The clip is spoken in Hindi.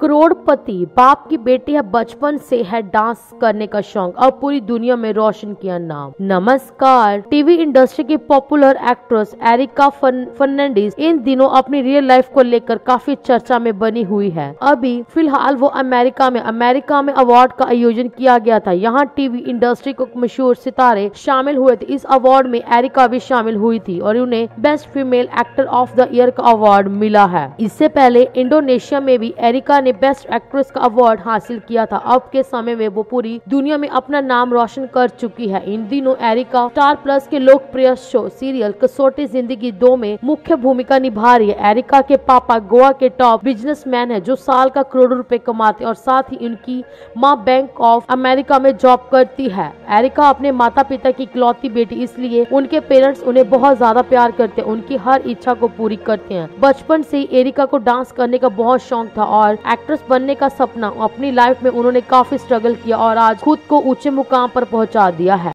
करोड़पति, बाप की बेटी है, बचपन से है, डांस करने का शौक, और पूरी दुनिया में रोशन किया नाम। नमस्कार। टीवी इंडस्ट्री की पॉपुलर एक्ट्रेस एरिका फर्नांडिस इन दिनों अपनी रियल लाइफ को लेकर काफ़ी चर्चा में बनी हुई है। अभी फ़िलहाल वो अमेरिका में अमेरिका में अवार्ड का आयोजन किया गया था। यहाँ टीवी इंडस्ट्री को मशहूर सितारे शामिल हुए थे। इस अवार्ड में एरिका भी शामिल हुई थी और उन्हें best female actor of the year का अवार्ड मिला है। इससे पहले इंडोनेशिया में भी एरिका ने बेस्ट एक्ट्रेस का अवार्ड हासिल किया था। अब के समय में वो पूरी दुनिया में अपना नाम रोशन कर चुकी है। इन दिनों एरिका स्टार प्लस के लोकप्रिय शो सीरियल कसौटी ज़िंदगी दो में मुख्य भूमिका निभा रही है। एरिका के पापा गोवा के टॉप बिजनेसमैन है, जो साल का करोड़ों रुपए कमाते और साथ ही उनकी माँ बैंक ऑफ़ अमेरिका में जॉब करती है। एरिका अपने माता पिता की इकलौती बेटी, इसलिए उनके पेरेंट्स उन्हें बहुत ज़्यादा प्यार करते हैं। उनकी हर इच्छा को पूरी करते हैं। बचपन से एरिका को डांस करने का बहुत शौक था और एक्ट्रेस बनने का सपना। अपनी लाइफ में उन्होंने काफ़ी स्ट्रगल किया और आज खुद को ऊँचे मुकाम पर पहुँचा दिया है।